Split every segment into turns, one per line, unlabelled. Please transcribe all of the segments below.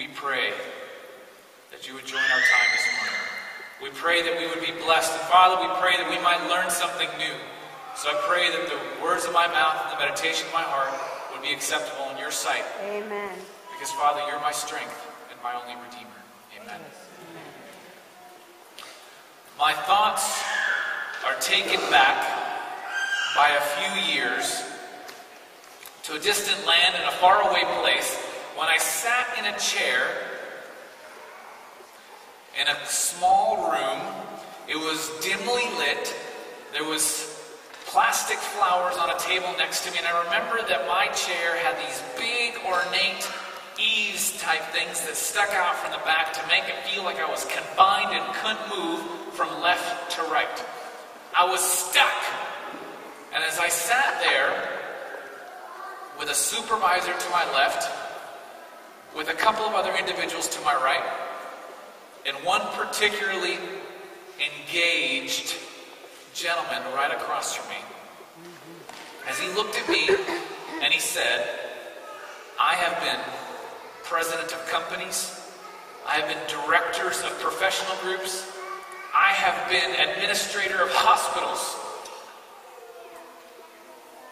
we pray that you would join our time this morning. We pray that we would be blessed. And Father, we pray that we might learn something new. So I pray that the words of my mouth and the meditation of my heart would be acceptable in your sight.
Amen.
Because, Father, you're my strength and my only Redeemer. Amen. My thoughts are taken back by a few years to a distant land in a faraway place when I sat in a chair in a small room. It was dimly lit. There was plastic flowers on a table next to me, and I remember that my chair had these big ornate eaves type things that stuck out from the back to make it feel like I was confined and couldn't move from left to right. I was stuck. And as I sat there with a supervisor to my left, with a couple of other individuals to my right, and one particularly engaged gentleman right across from me. As he looked at me and he said, I have been president of companies, I have been directors of professional groups, I have been administrator of hospitals,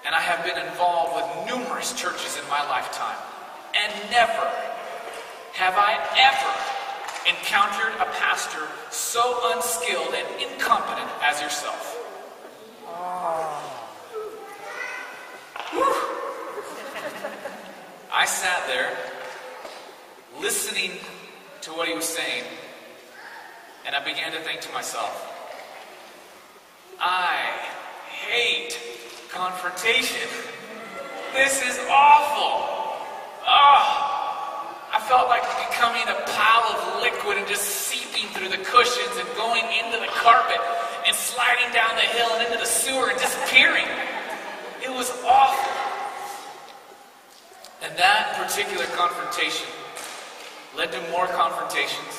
and I have been involved with numerous churches in my lifetime. And never have I ever encountered a pastor so unskilled and incompetent as yourself. I sat there listening to what he was saying, and I began to think to myself, I hate confrontation. This is awful. I felt like becoming a pile of liquid and just seeping through the cushions and going into the carpet and sliding down the hill and into the sewer and disappearing. It was awful. And that particular confrontation led to more confrontations,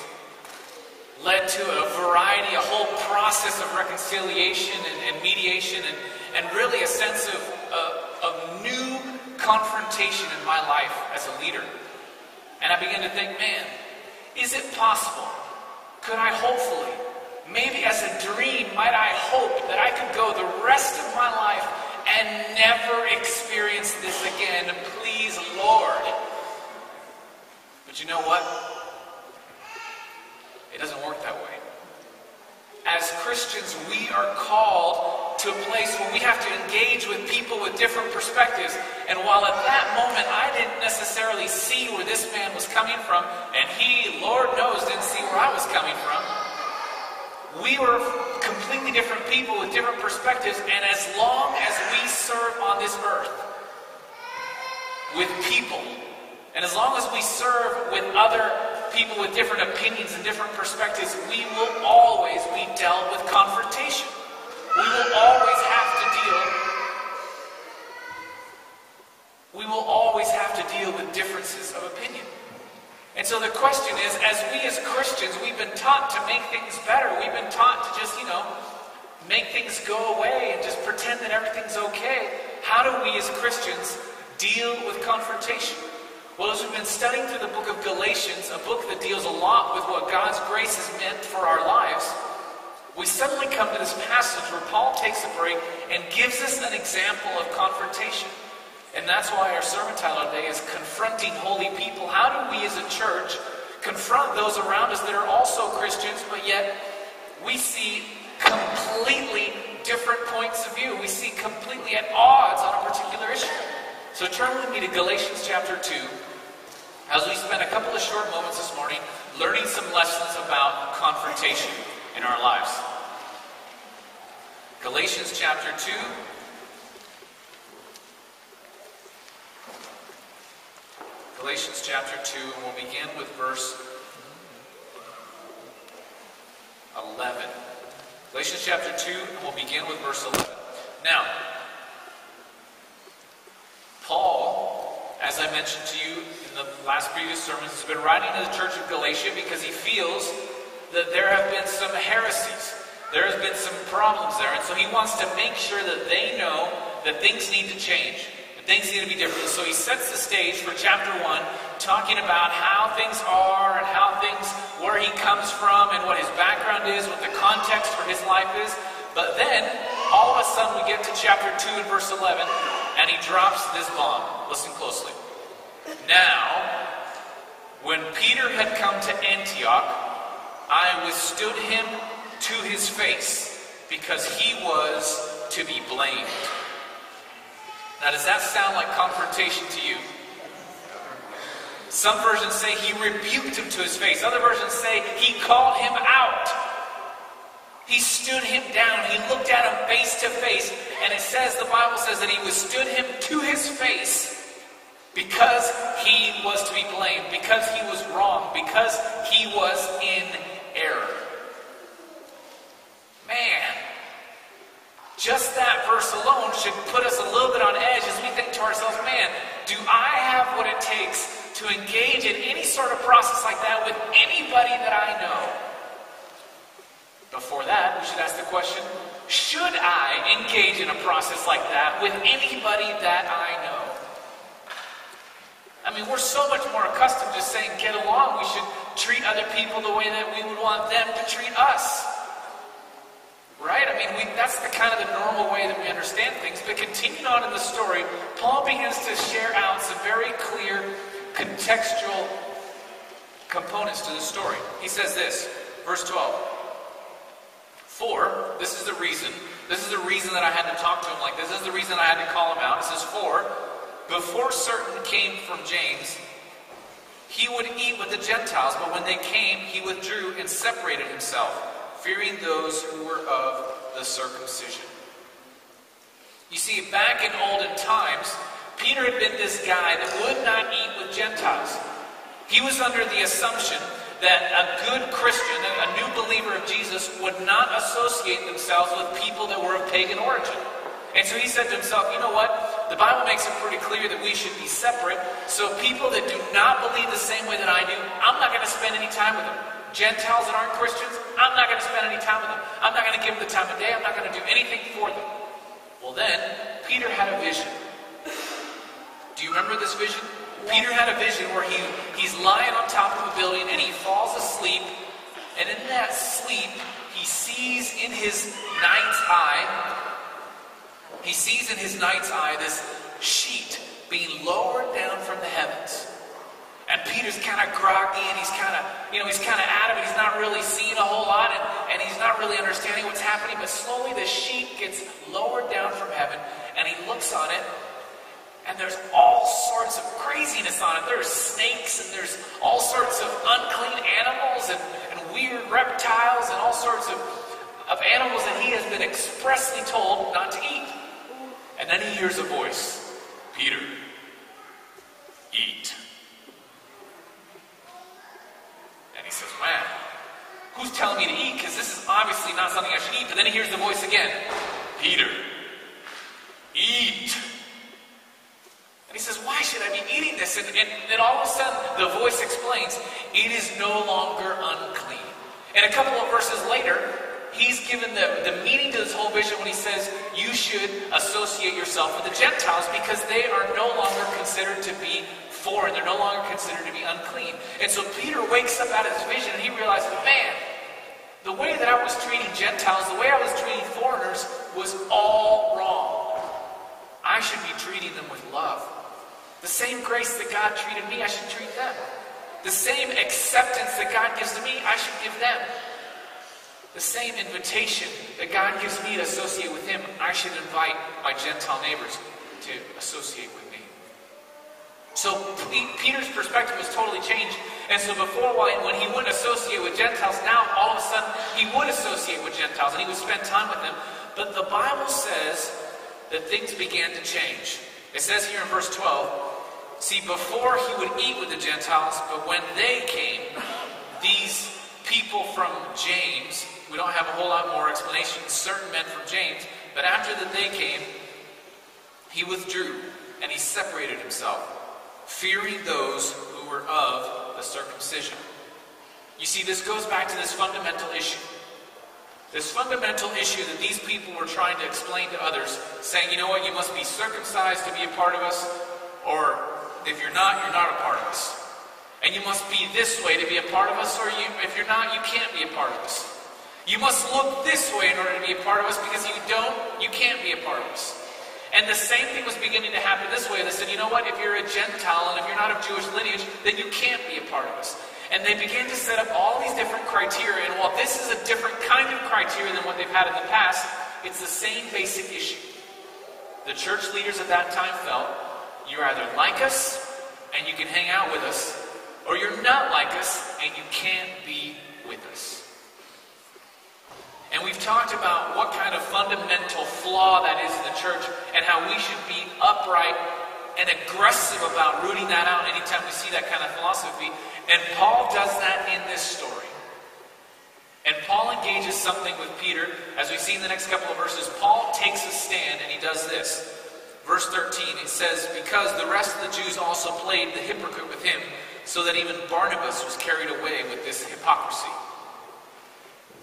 led to a variety, a whole process of reconciliation and, and mediation, and, and really a sense of, uh, of new confrontation in my life as a leader. And I began to think, man, is it possible? Could I hopefully, maybe as a dream, might I hope that I could go the rest of my life and never experience this again? Please, Lord. But you know what? It doesn't work that way. As Christians, we are called to a place where we have to engage with people with different perspectives. And while at that moment I didn't necessarily see where this man was coming from, and he, Lord knows, didn't see where I was coming from, we were completely different people with different perspectives. And as long as we serve on this earth with people, and as long as we serve with other people with different opinions and different perspectives, we will always be dealt with confrontation. We will always have to deal. We will always have to deal with differences of opinion. And so the question is, as we as Christians, we've been taught to make things better. We've been taught to just, you know, make things go away and just pretend that everything's okay. How do we as Christians deal with confrontation? Well, as we've been studying through the book of Galatians, a book that deals a lot with what God's grace has meant for our lives, we suddenly come to this passage where Paul takes a break and gives us an example of confrontation. And that's why our sermon title today is Confronting Holy People. How do we as a church confront those around us that are also Christians, but yet we see completely different points of view? We see completely at odds on a particular issue. So turn with me to Galatians chapter 2 as we spend a couple of short moments this morning learning some lessons about confrontation in our lives. Galatians chapter 2. Galatians chapter 2, and we'll begin with verse 11. Galatians chapter 2, and we'll begin with verse 11. Now, Paul, as I mentioned to you in the last previous sermons, has been writing to the church of Galatia because he feels that there have been some heresies. There has been some problems there, and so he wants to make sure that they know that things need to change that things need to be different. So he sets the stage for chapter 1, talking about how things are and how things, where he comes from and what his background is, what the context for his life is. But then, all of a sudden, we get to chapter 2 and verse 11, and he drops this bomb. Listen closely. Now, when Peter had come to Antioch, I withstood him to his face because he was to be blamed. Now, does that sound like confrontation to you? Some versions say he rebuked him to his face. Other versions say he called him out. He stood him down. He looked at him face to face. And it says, the Bible says that he withstood him to his face because he was to be blamed, because he was wrong, because he was in error. Man, just that verse alone should put us a little bit on edge as we think to ourselves, man, do I have what it takes to engage in any sort of process like that with anybody that I know? Before that, we should ask the question, should I engage in a process like that with anybody that I know? I mean, we're so much more accustomed to saying, get along. We should treat other people the way that we would want them to treat us. Right? I mean, we, that's the kind of the normal way that we understand things. But continuing on in the story, Paul begins to share out some very clear contextual components to the story. He says this, verse 12. For, this is the reason, this is the reason that I had to talk to him like this. This is the reason I had to call him out. It says, For, before certain came from James, he would eat with the Gentiles, but when they came, he withdrew and separated himself fearing those who were of the circumcision. You see, back in olden times, Peter had been this guy that would not eat with Gentiles. He was under the assumption that a good Christian, a new believer of Jesus, would not associate themselves with people that were of pagan origin. And so he said to himself, you know what? The Bible makes it pretty clear that we should be separate. So people that do not believe the same way that I do, I'm not going to spend any time with them. Gentiles that aren't Christians, I'm not going to spend any time with them. I'm not going to give them the time of day. I'm not going to do anything for them. Well, then, Peter had a vision. Do you remember this vision? Peter had a vision where he, he's lying on top of a building and he falls asleep. And in that sleep, he sees in his night's eye, he sees in his night's eye this sheet being lowered down from the heavens. And Peter's kind of groggy and he's kind of, you know, he's kind of out of it. He's not really seeing a whole lot and, and he's not really understanding what's happening. But slowly the sheet gets lowered down from heaven and he looks on it and there's all sorts of craziness on it. There's snakes and there's all sorts of unclean animals and, and weird reptiles and all sorts of, of animals that he has been expressly told not to eat. And then he hears a voice Peter, eat. And he says, Man, who's telling me to eat? Because this is obviously not something I should eat. But then he hears the voice again Peter, eat. And he says, Why should I be eating this? And, and then all of a sudden, the explains, It is no longer unclean. And a couple of verses later, he's given the, the meaning to this whole vision when he says, You should associate yourself with the Gentiles because they are no longer considered to be foreign. They're no longer considered to be unclean. And so Peter wakes up out of his vision and he realizes, man, the way that I was treating Gentiles, the way I was treating foreigners was all wrong. I should be treating them with love. The same grace that God treated me, I should treat them. The same acceptance that God gives to me, I should give them. The same invitation that God gives me to associate with Him, I should invite my Gentile neighbors to associate with. Me. So Peter's perspective was totally changed. And so before, when he wouldn't associate with Gentiles, now all of a sudden he would associate with Gentiles and he would spend time with them. But the Bible says that things began to change. It says here in verse 12, see, before he would eat with the Gentiles, but when they came, these people from James, we don't have a whole lot more explanation, certain men from James, but after that they came, he withdrew and he separated himself fearing those who were of the circumcision. You see, this goes back to this fundamental issue. This fundamental issue that these people were trying to explain to others, saying, you know what, you must be circumcised to be a part of us, or if you're not, you're not a part of us. And you must be this way to be a part of us, or you, if you're not, you can't be a part of us. You must look this way in order to be a part of us, because you don't, you can't be a part of us. And the same thing was beginning to happen this way. They said, you know what, if you're a Gentile and if you're not of Jewish lineage, then you can't be a part of us. And they began to set up all these different criteria. And while this is a different kind of criteria than what they've had in the past, it's the same basic issue. The church leaders at that time felt you're either like us and you can hang out with us, or you're not like us and you can't be with us. And we've talked about what kind of fundamental flaw that is in the church and how we should be upright and aggressive about rooting that out anytime we see that kind of philosophy. And Paul does that in this story. And Paul engages something with Peter. As we see in the next couple of verses, Paul takes a stand and he does this. Verse 13, it says, Because the rest of the Jews also played the hypocrite with him, so that even Barnabas was carried away with this hypocrisy.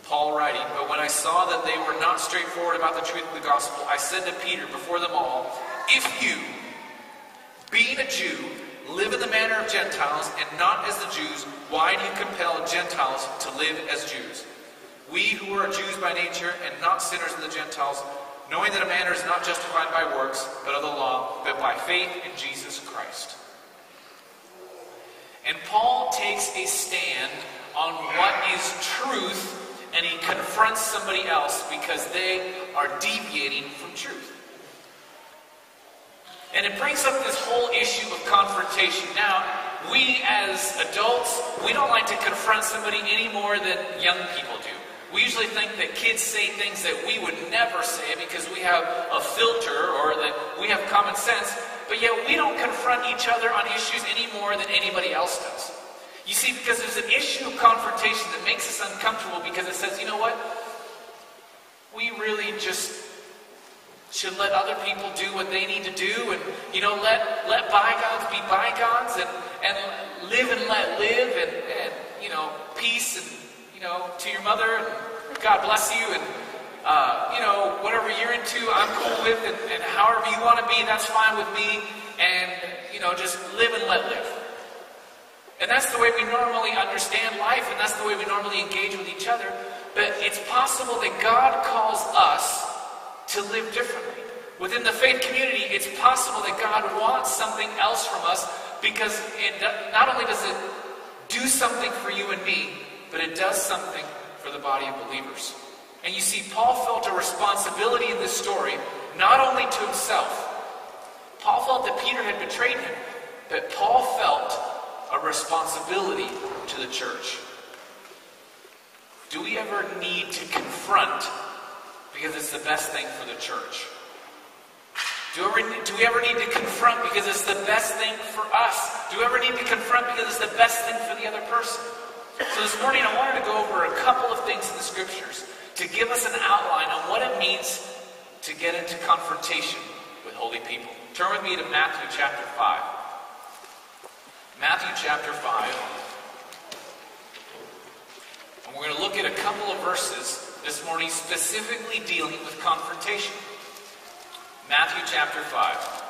Paul writing, But when I saw that they were not straightforward about the truth of the gospel, I said to Peter before them all, If you, being a Jew, live in the manner of Gentiles and not as the Jews, why do you compel Gentiles to live as Jews? We who are Jews by nature and not sinners of the Gentiles, knowing that a man is not justified by works, but of the law, but by faith in Jesus Christ. And Paul takes a stand on what is truth and he confronts somebody else because they are deviating from truth. And it brings up this whole issue of confrontation. Now, we as adults, we don't like to confront somebody any more than young people do. We usually think that kids say things that we would never say because we have a filter or that we have common sense, but yet we don't confront each other on issues any more than anybody else does. You see, because there's an issue of confrontation that makes us uncomfortable because it says, you know what? We really just should let other people do what they need to do and, you know, let, let bygones be bygones and, and live and let live and, and, you know, peace and, you know, to your mother and God bless you and, uh, you know, whatever you're into, I'm cool with and, and however you want to be, that's fine with me and, you know, just live and let live. And that's the way we normally understand life and that's the way we normally engage with each other. But it's possible that God calls us to live differently. Within the faith community, it's possible that God wants something else from us because it not only does it do something for you and me, but it does something for the body of believers. And you see, Paul felt a responsibility in this story, not only to himself. Paul felt that Peter had betrayed him, but Paul felt a responsibility to the church. Do we ever need to confront because it's the best thing for the church? Do, ever, do we ever need to confront because it's the best thing for us? Do we ever need to confront because it's the best thing for the other person? So this morning I wanted to go over a couple of things in the scriptures to give us an outline on what it means to get into confrontation with holy people. Turn with me to Matthew chapter 5. Matthew chapter 5. And we're going to look at a couple of verses this morning specifically dealing with confrontation. Matthew chapter 5.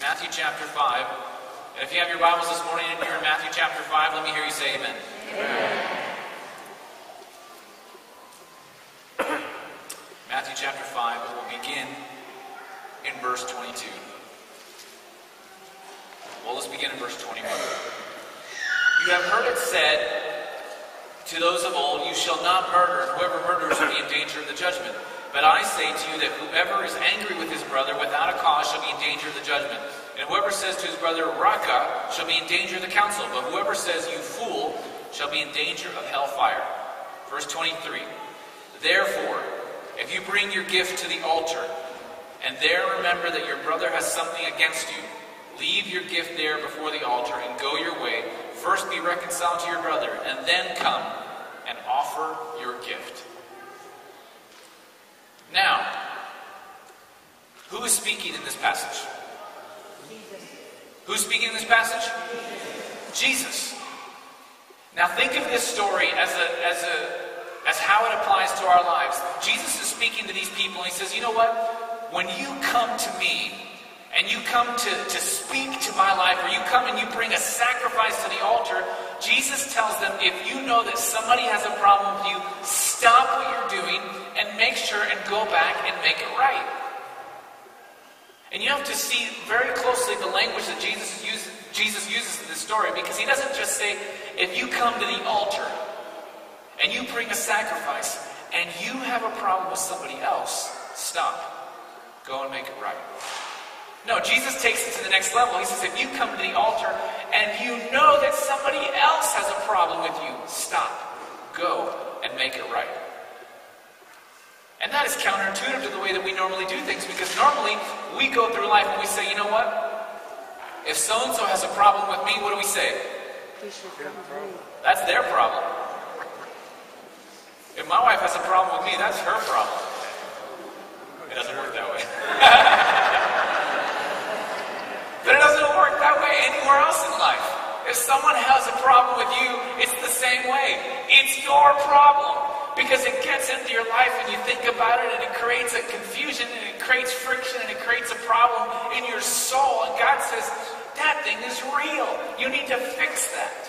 Matthew chapter 5. And if you have your Bibles this morning and you're in Matthew chapter 5, let me hear you say amen. amen. Matthew chapter 5, we will begin in verse 22. Well, let's begin in verse 21. You have heard it said, to those of old, You shall not murder, and whoever murders will be in danger of the judgment. But I say to you that whoever is angry with his brother without a cause shall be in danger of the judgment. And whoever says to his brother, Raca, shall be in danger of the council. But whoever says, You fool, shall be in danger of hellfire. Verse 23. Therefore, if you bring your gift to the altar, and there remember that your brother has something against you, leave your gift there before the altar and go your way. First be reconciled to your brother, and then come and offer your gift. Now, who is speaking in this passage? Who's speaking in this passage? Jesus. Now think of this story as a as a as how it applies to our lives. Jesus is speaking to these people and he says, you know what? When you come to me and you come to, to speak to my life, or you come and you bring a sacrifice to the altar, Jesus tells them, if you know that somebody has a problem with you, stop what you're doing and make sure and go back and make it right. And you have to see very closely the language that Jesus uses, Jesus uses in this story because he doesn't just say, if you come to the altar and you bring a sacrifice and you have a problem with somebody else, stop. Go and make it right. No, Jesus takes it to the next level. He says, if you come to the altar and you know that somebody else has a problem with you, stop. Go and make it right. That is counterintuitive to the way that we normally do things because normally we go through life and we say, you know what? If so and so has a problem with me, what do we say? That's their problem. If my wife has a problem with me, that's her problem. It doesn't work that way. but it doesn't work that way anywhere else in life. If someone has a problem with you, it's the same way. It's your problem because it gets into your life and you think about it and it creates a confusion and it creates friction and it creates a problem in your soul. And God says, that thing is real. You need to fix that.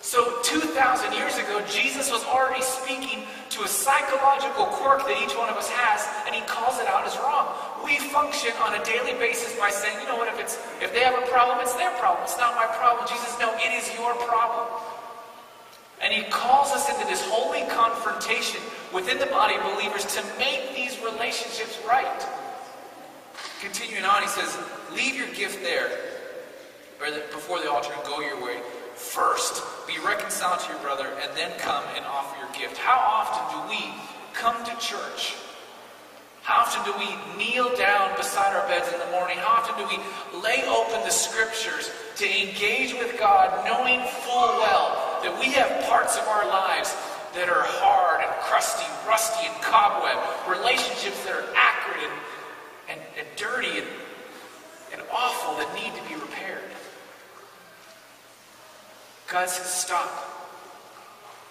So 2,000 years ago, Jesus was already speaking to a psychological quirk that each one of us has, and he calls it out as wrong. We function on a daily basis by saying, you know what, if it's if they have a problem, it's their problem. It's not my problem. Jesus, no, it is your problem. And he calls us into this holy confrontation within the body of believers to make these relationships right. Continuing on, he says, Leave your gift there before the altar and go your way. First, be reconciled to your brother and then come and offer your gift. How often do we come to church? How often do we kneel down beside our beds in the morning? How often do we lay open the scriptures to engage with God, knowing full well that we have parts of our lives that are hard and crusty, rusty and cobweb, relationships that are acrid and, and, and dirty and, and awful that need to be repaired. God says, stop.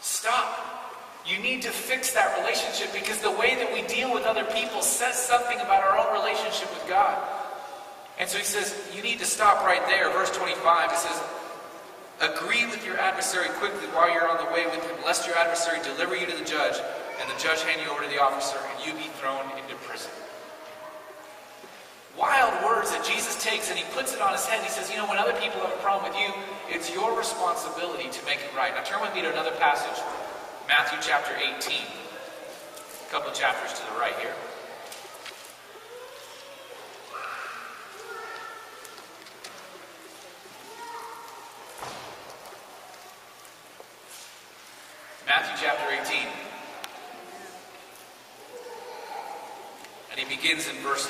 Stop. You need to fix that relationship because the way that we deal with other people says something about our own relationship with God. And so he says, you need to stop right there. Verse 25, it says, Agree with your adversary quickly while you're on the way with him, lest your adversary deliver you to the judge, and the judge hand you over to the officer, and you be thrown into prison. Wild words that Jesus takes and he puts it on his head. He says, You know, when other people have a problem with you, it's your responsibility to make it right. Now turn with me to another passage, Matthew chapter 18. A couple of chapters to the right here. Matthew chapter 18. And he begins in verse,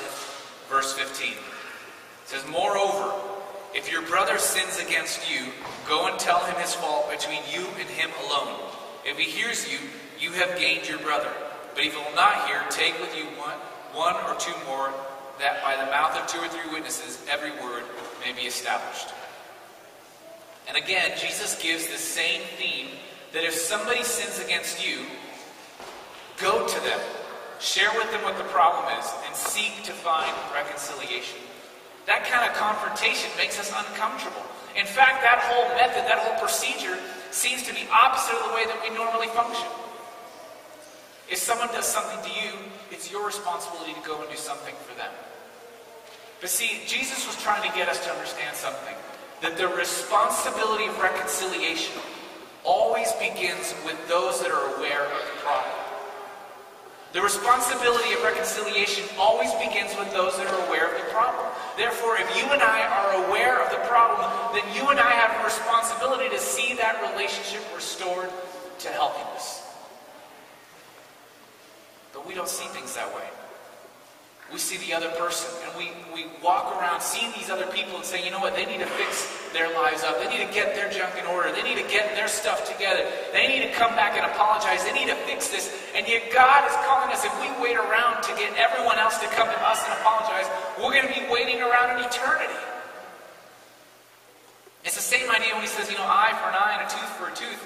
verse 15. It says, Moreover, if your brother sins against you, go and tell him his fault between you and him alone. If he hears you, you have gained your brother. But if he will not hear, take with you one, one or two more, that by the mouth of two or three witnesses every word may be established. And again, Jesus gives the same theme that if somebody sins against you, go to them, share with them what the problem is, and seek to find reconciliation. That kind of confrontation makes us uncomfortable. In fact, that whole method, that whole procedure, seems to be opposite of the way that we normally function. If someone does something to you, it's your responsibility to go and do something for them. But see, Jesus was trying to get us to understand something that the responsibility of reconciliation always begins with those that are aware of the problem. The responsibility of reconciliation always begins with those that are aware of the problem. Therefore, if you and I are aware of the problem, then you and I have a responsibility to see that relationship restored to healthiness. But we don't see things that way we see the other person and we, we walk around seeing these other people and say, you know what, they need to fix their lives up. They need to get their junk in order. They need to get their stuff together. They need to come back and apologize. They need to fix this. And yet God is calling us, if we wait around to get everyone else to come to us and apologize, we're going to be waiting around in eternity. It's the same idea when he says, you know, eye for an eye and a tooth for a tooth.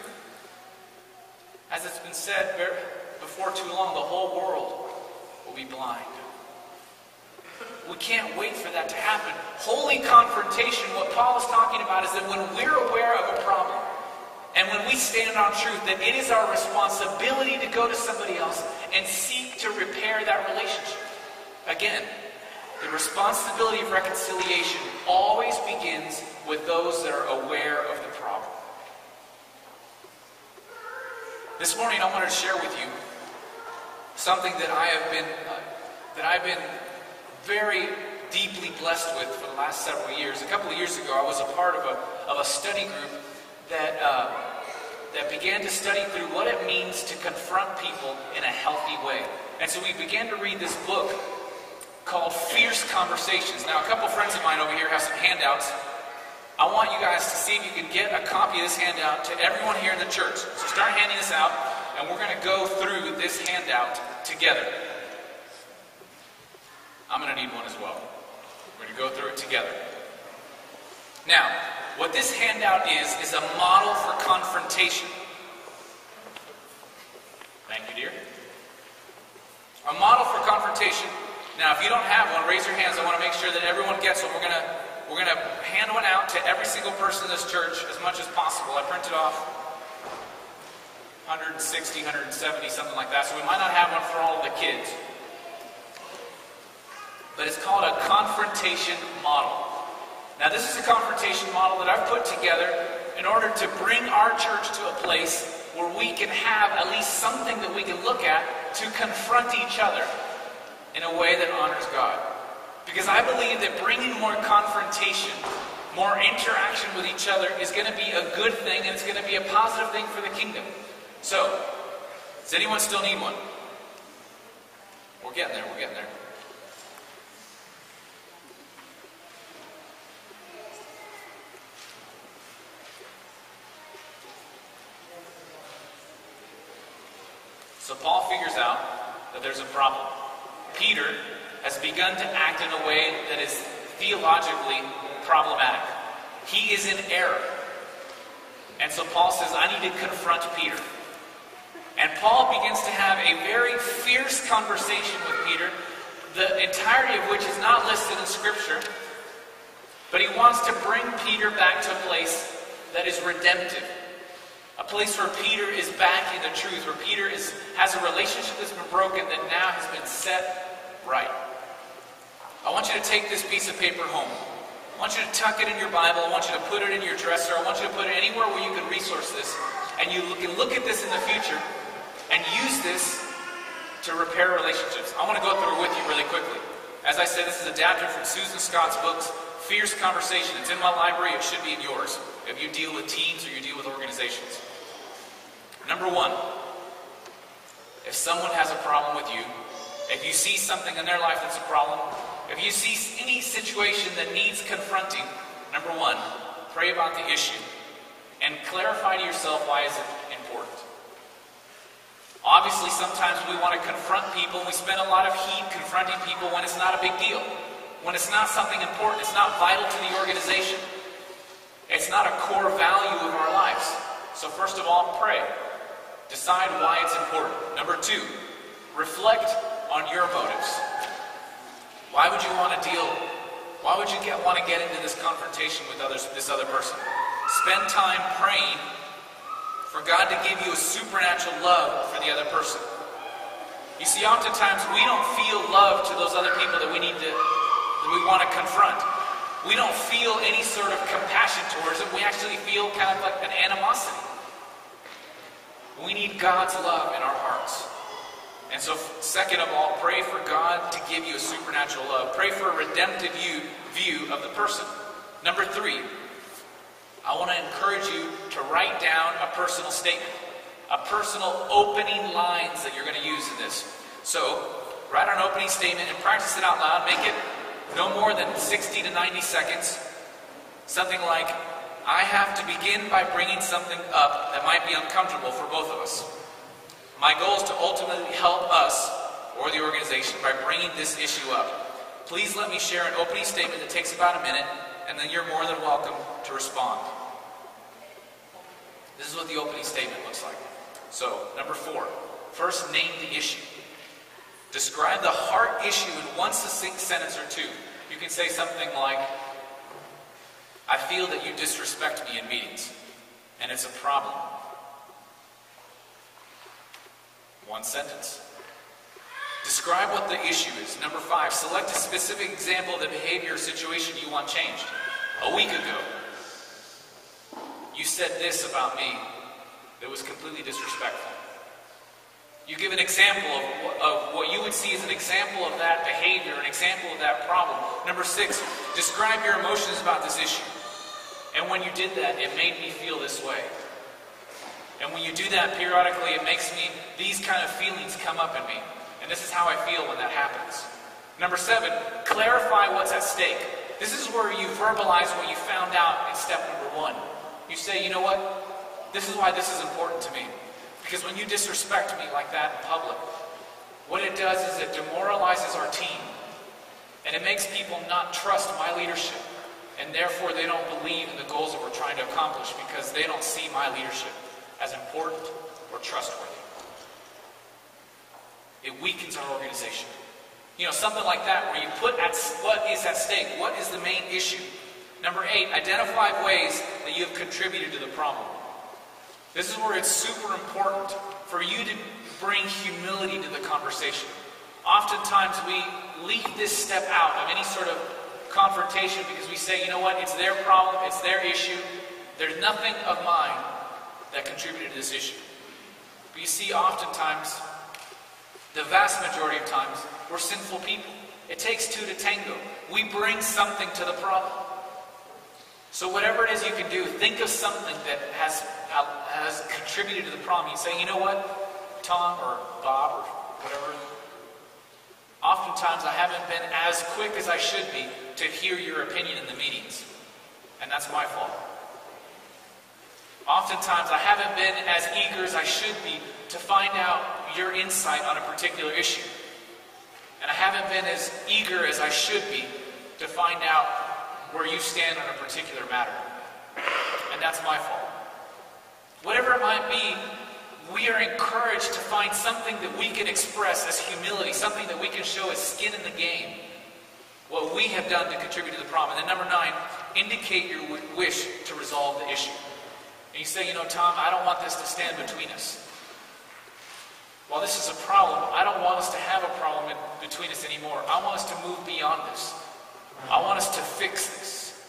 As it's been said before too long, the whole world will be blind. We can't wait for that to happen. Holy confrontation, what Paul is talking about is that when we're aware of a problem, and when we stand on truth, that it is our responsibility to go to somebody else and seek to repair that relationship. Again, the responsibility of reconciliation always begins with those that are aware of the problem. This morning, I wanted to share with you something that I have been uh, that I've been very deeply blessed with for the last several years. A couple of years ago, I was a part of a of a study group that uh, that began to study through what it means to confront people in a healthy way. And so we began to read this book called Fierce Conversations. Now, a couple friends of mine over here have some handouts. I want you guys to see if you can get a copy of this handout to everyone here in the church. So start handing this out, and we're going to go through this handout together. I'm going to need one as well. We're going to go through it together. Now, what this handout is, is a model for confrontation. Thank you, dear. A model for confrontation. Now, if you don't have one, raise your hands. I want to make sure that everyone gets one. We're going to we're going to hand one out to every single person in this church as much as possible. I printed off 160, 170, something like that. So we might not have one for all of the kids. But it's called a confrontation model. Now, this is a confrontation model that I've put together in order to bring our church to a place where we can have at least something that we can look at to confront each other in a way that honors God. Because I believe that bringing more confrontation, more interaction with each other is going to be a good thing and it's going to be a positive thing for the kingdom. So, does anyone still need one? We're getting there, we're getting there. So Paul figures out that there's a problem. Peter has begun to act in a way that is theologically problematic. He is in error. And so Paul says, I need to confront Peter. And Paul begins to have a very fierce conversation with Peter, the entirety of which is not listed in Scripture. But he wants to bring Peter back to a place that is redemptive. A place where Peter is back in the truth, where Peter is, has a relationship that's been broken that now has been set right. I want you to take this piece of paper home. I want you to tuck it in your Bible. I want you to put it in your dresser. I want you to put it anywhere where you can resource this. And you can look at this in the future and use this to repair relationships. I want to go through it with you really quickly. As I said, this is adapted from Susan Scott's books, Fierce Conversation. It's in my library. It should be in yours if you deal with teams or you deal with organizations. Number one, if someone has a problem with you, if you see something in their life that's a problem, if you see any situation that needs confronting, number one, pray about the issue and clarify to yourself why is it important. Obviously, sometimes we want to confront people we spend a lot of heat confronting people when it's not a big deal, when it's not something important, it's not vital to the organization. It's not a core value of our lives. So, first of all, pray. Decide why it's important. Number two, reflect on your motives. Why would you want to deal? Why would you get, want to get into this confrontation with others, this other person? Spend time praying for God to give you a supernatural love for the other person. You see, oftentimes we don't feel love to those other people that we need to, that we want to confront we don't feel any sort of compassion towards them. We actually feel kind of like an animosity. We need God's love in our hearts. And so, second of all, pray for God to give you a supernatural love. Pray for a redemptive view, view of the person. Number three, I want to encourage you to write down a personal statement, a personal opening lines that you're going to use in this. So, write an opening statement and practice it out loud. Make it no more than 60 to 90 seconds. Something like, I have to begin by bringing something up that might be uncomfortable for both of us. My goal is to ultimately help us or the organization by bringing this issue up. Please let me share an opening statement that takes about a minute, and then you're more than welcome to respond. This is what the opening statement looks like. So, number four, first name the issue. Describe the heart issue in one succinct sentence or two. You can say something like, I feel that you disrespect me in meetings, and it's a problem. One sentence. Describe what the issue is. Number five, select a specific example of the behavior or situation you want changed. A week ago, you said this about me that was completely disrespectful. You give an example of, of what you would see as an example of that behavior, an example of that problem. Number six, describe your emotions about this issue. And when you did that, it made me feel this way. And when you do that periodically, it makes me, these kind of feelings come up in me. And this is how I feel when that happens. Number seven, clarify what's at stake. This is where you verbalize what you found out in step number one. You say, you know what? This is why this is important to me. Because when you disrespect me like that in public, what it does is it demoralizes our team. And it makes people not trust my leadership. And therefore, they don't believe in the goals that we're trying to accomplish because they don't see my leadership as important or trustworthy. It weakens our organization. You know, something like that where you put at what is at stake, what is the main issue. Number eight, identify ways that you have contributed to the problem. This is where it's super important for you to bring humility to the conversation. Oftentimes we leave this step out of any sort of confrontation because we say, you know what, it's their problem, it's their issue. There's nothing of mine that contributed to this issue. But you see, oftentimes, the vast majority of times, we're sinful people. It takes two to tango. We bring something to the problem. So whatever it is you can do, think of something that has, has contributed to the problem. You say, you know what, Tom or Bob or whatever, oftentimes I haven't been as quick as I should be to hear your opinion in the meetings. And that's my fault. Oftentimes, I haven't been as eager as I should be to find out your insight on a particular issue. And I haven't been as eager as I should be to find out where you stand on a particular matter. And that's my fault. Whatever it might be, we are encouraged to find something that we can express as humility, something that we can show as skin in the game, what we have done to contribute to the problem. And then number nine, indicate your wish to resolve the issue. And you say, you know, Tom, I don't want this to stand between us. While this is a problem, I don't want us to have a problem between us anymore. I want us to move beyond this. I want us to fix this.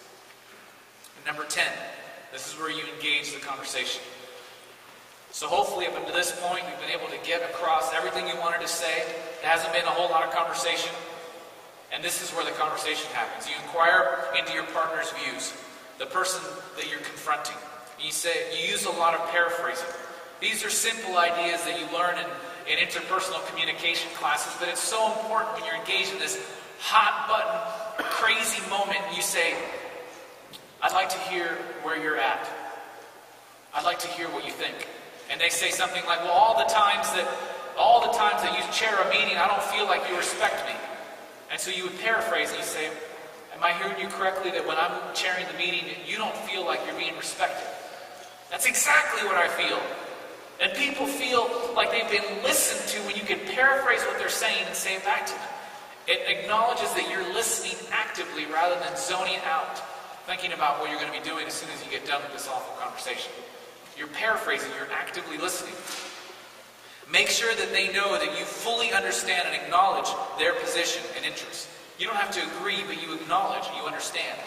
And number 10, this is where you engage the conversation. So hopefully up until this point, you've been able to get across everything you wanted to say. There hasn't been a whole lot of conversation. And this is where the conversation happens. You inquire into your partner's views, the person that you're confronting. You say you use a lot of paraphrasing. These are simple ideas that you learn in, in interpersonal communication classes, but it's so important when you're engaged in this hot button, crazy moment. You say, I'd like to hear where you're at. I'd like to hear what you think. And they say something like, Well, all the times that all the times that you chair a meeting, I don't feel like you respect me. And so you would paraphrase and you say, Am I hearing you correctly that when I'm chairing the meeting, you don't feel like you're being respected? That's exactly what I feel. And people feel like they've been listened to when you can paraphrase what they're saying and say it back to them. It acknowledges that you're listening actively rather than zoning out, thinking about what you're going to be doing as soon as you get done with this awful conversation. You're paraphrasing, you're actively listening. Make sure that they know that you fully understand and acknowledge their position and interest. You don't have to agree, but you acknowledge, you understand.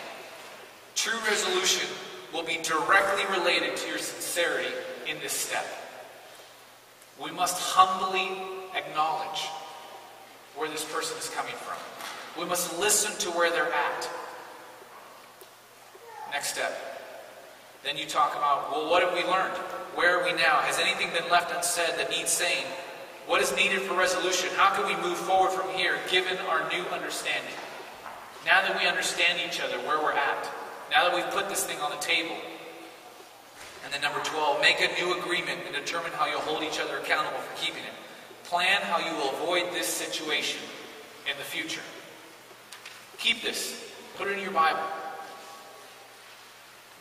True resolution will be directly related to your sincerity in this step. We must humbly acknowledge where this person is coming from. We must listen to where they're at. Next step. Then you talk about, well, what have we learned? Where are we now? Has anything been left unsaid that needs saying? What is needed for resolution? How can we move forward from here given our new understanding? Now that we understand each other, where we're at, now that we've put this thing on the table. And then number 12, make a new agreement and determine how you'll hold each other accountable for keeping it. Plan how you will avoid this situation in the future. Keep this. Put it in your Bible.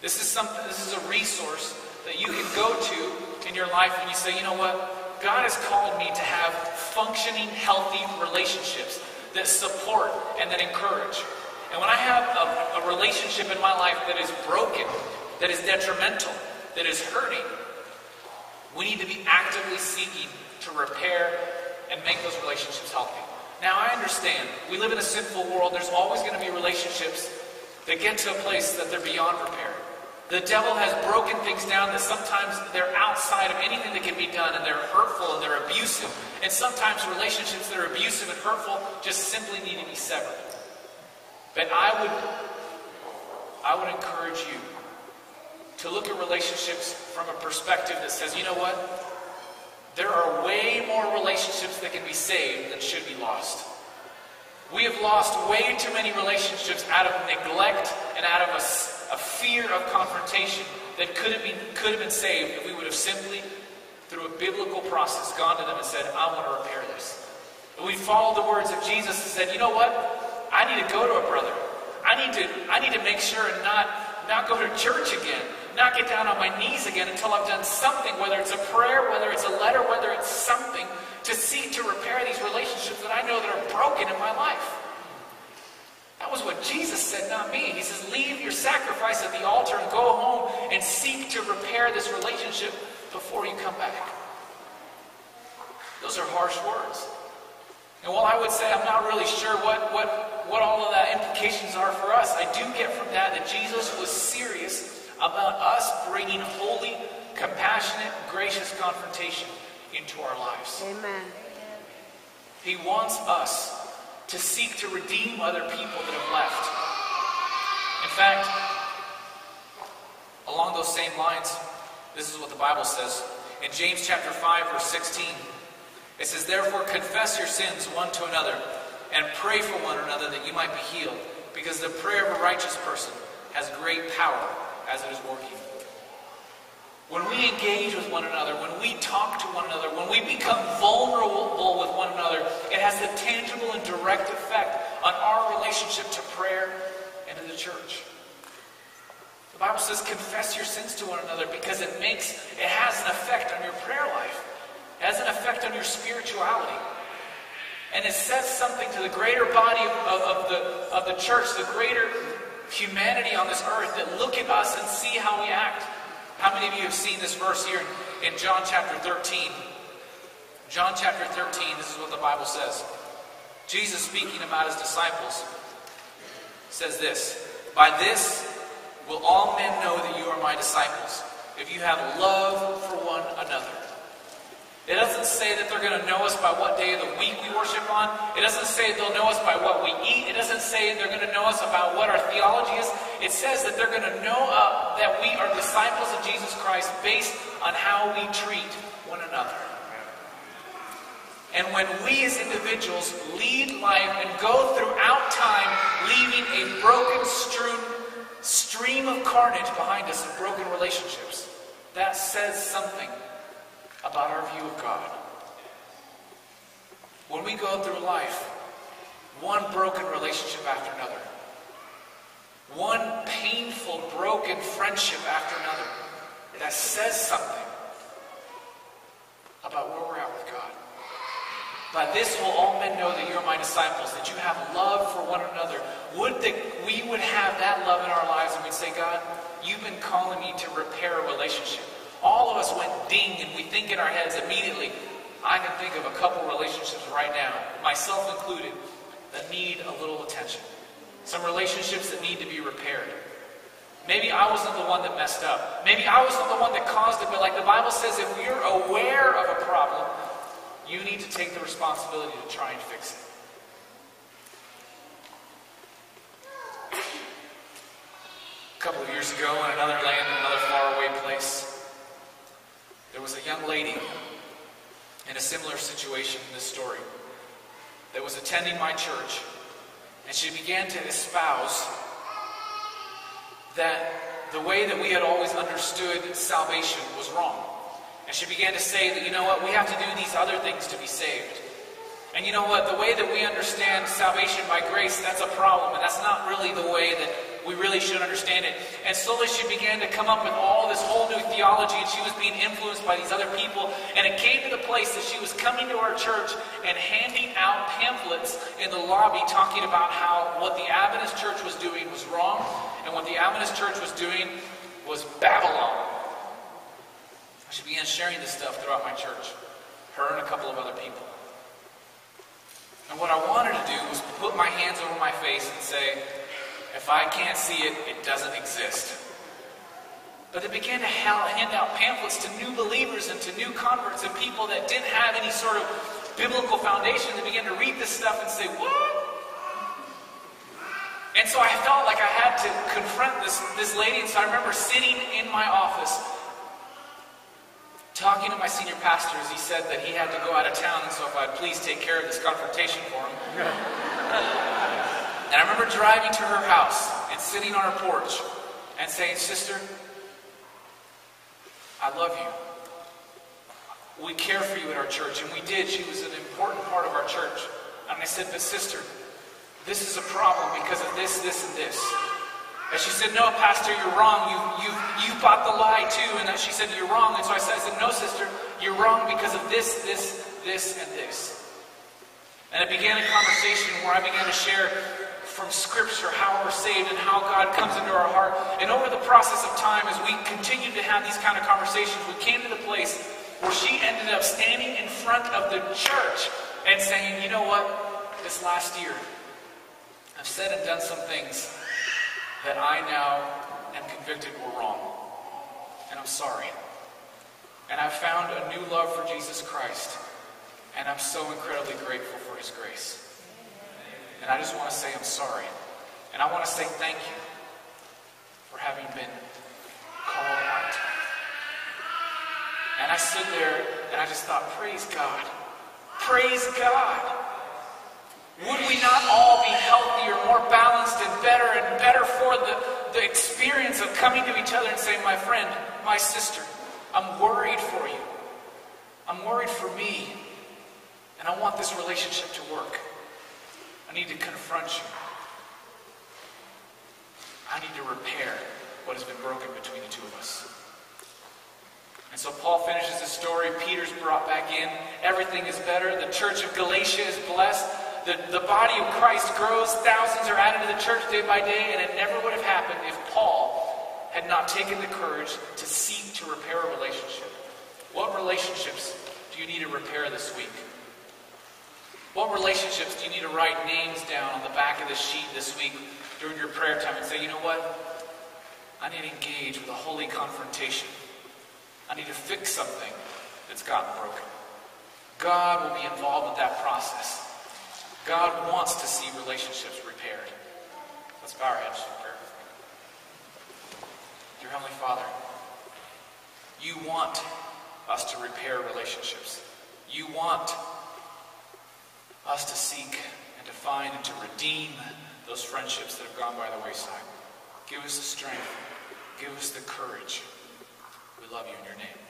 This is something this is a resource that you can go to in your life and you say, you know what? God has called me to have functioning, healthy relationships that support and that encourage. And when I have a, a relationship in my life that is broken, that is detrimental, that is hurting, we need to be actively seeking to repair and make those relationships healthy. Now, I understand. We live in a sinful world. There's always going to be relationships that get to a place that they're beyond repair. The devil has broken things down that sometimes they're outside of anything that can be done and they're hurtful and they're abusive. And sometimes relationships that are abusive and hurtful just simply need to be severed. But I would I would encourage you to look at relationships from a perspective that says, you know what? There are way more relationships that can be saved than should be lost. We have lost way too many relationships out of neglect and out of a a fear of confrontation that could have been, could have been saved if we would have simply, through a biblical process, gone to them and said, I want to repair this. And we followed the words of Jesus and said, you know what? I need to go to a brother. I need to, I need to make sure and not, not go to church again, not get down on my knees again until I've done something, whether it's a prayer, whether it's a letter, whether it's something, to seek to repair these relationships that I know that are broken in my life. That was what Jesus said, not me. He says, Leave your sacrifice at the altar and go home and seek to repair this relationship before you come back. Those are harsh words. And while I would say I'm not really sure what, what, what all of that implications are for us, I do get from that that Jesus was serious about us bringing holy, compassionate, gracious confrontation into our lives.
Amen.
He wants us to seek to redeem other people that have left. In fact, along those same lines, this is what the Bible says. In James chapter 5, verse 16, it says, Therefore confess your sins one to another and pray for one another that you might be healed, because the prayer of a righteous person has great power as it is working. When we engage with one another, when we talk to one another, when we become vulnerable with one another, it has a tangible and direct effect on our relationship to prayer the church. The Bible says confess your sins to one another because it makes it has an effect on your prayer life. It has an effect on your spirituality. And it says something to the greater body of, of, the, of the church, the greater humanity on this earth that look at us and see how we act. How many of you have seen this verse here in John chapter 13? John chapter 13, this is what the Bible says. Jesus speaking about his disciples says this By this will all men know that you are my disciples, if you have love for one another. It doesn't say that they're going to know us by what day of the week we worship on. It doesn't say they'll know us by what we eat. It doesn't say they're going to know us about what our theology is. It says that they're going to know that we are disciples of Jesus Christ based on how we treat one another. And when we as individuals lead life and go throughout time leaving a broken, strewn stream of carnage behind us of broken relationships, that says something about our view of God. When we go through life, one broken relationship after another, one painful, broken friendship after another, that says something about where we're at with God. By this will all men know that you're my disciples, that you have love for one another. Would that we would have that love in our lives and we'd say, God, you've been calling me to repair a relationship all of us went ding and we think in our heads immediately, I can think of a couple relationships right now, myself included, that need a little attention. Some relationships that need to be repaired. Maybe I wasn't the one that messed up. Maybe I wasn't the one that caused it, but like the Bible says, if you're aware of a problem, you need to take the responsibility to try and fix it. A couple of years ago in another land, in another faraway place, there was a young lady in a similar situation in this story that was attending my church, and she began to espouse that the way that we had always understood salvation was wrong. And she began to say that, you know what, we have to do these other things to be saved. And you know what, the way that we understand salvation by grace, that's a problem. And that's not really the way that we really should understand it. And slowly she began to come up with all this whole new theology, and she was being influenced by these other people. And it came to the place that she was coming to our church and handing out pamphlets in the lobby talking about how what the Adventist church was doing was wrong, and what the Adventist church was doing was Babylon. She began sharing this stuff throughout my church, her and a couple of other people. And what I wanted to do was put my hands over my face and say, if I can't see it, it doesn't exist. But they began to hand out pamphlets to new believers and to new converts and people that didn't have any sort of biblical foundation. They began to read this stuff and say, What? And so I felt like I had to confront this, this lady. And so I remember sitting in my office talking to my senior pastor as he said that he had to go out of town, and so if I'd please take care of this confrontation for him. and I remember driving to her house and sitting on her porch and saying, Sister, I love you. We care for you at our church, and we did. She was an important part of our church. And I said, But sister, this is a problem because of this, this, and this. And she said, No, Pastor, you're wrong. You, you, you bought the lie too. And she said, You're wrong. And so I said, I said, No, sister, you're wrong because of this, this, this, and this. And it began a conversation where I began to share from Scripture how we're saved and how God comes into our heart. And over the process of time, as we continued to have these kind of conversations, we came to the place where she ended up standing in front of the church and saying, You know what? This last year, I've said and done some things that I now am convicted were wrong. And I'm sorry. And I've found a new love for Jesus Christ. And I'm so incredibly grateful for his grace. And I just want to say I'm sorry. And I want to say thank you for having been called out. And I stood there and I just thought, praise God. Praise God. Would we not all be healthier, more balanced, and better, and better for the, the experience of coming to each other and saying, My friend, my sister, I'm worried for you. I'm worried for me. And I want this relationship to work. I need to confront you. I need to repair what has been broken between the two of us. And so Paul finishes his story. Peter's brought back in. Everything is better. The church of Galatia is blessed the, the body of Christ grows, thousands are added to the church day by day, and it never would have happened if Paul had not taken the courage to seek to repair a relationship. What relationships do you need to repair this week? What relationships do you need to write names down on the back of the sheet this week during your prayer time and say, you know what? I need to engage with a holy confrontation. I need to fix something that's gotten broken. God will be involved with that process. God wants to see relationships repaired. Let's bow our heads for prayer. Dear Heavenly Father, you want us to repair relationships. You want us to seek and to find and to redeem those friendships that have gone by the wayside. Give us the strength. Give us the courage. We love you in your name.